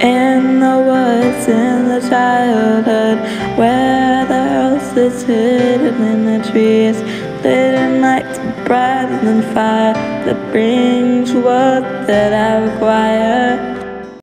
In the woods in the childhood Where the house is hidden in the trees. Lit in nights brighter than fire That brings what that I require.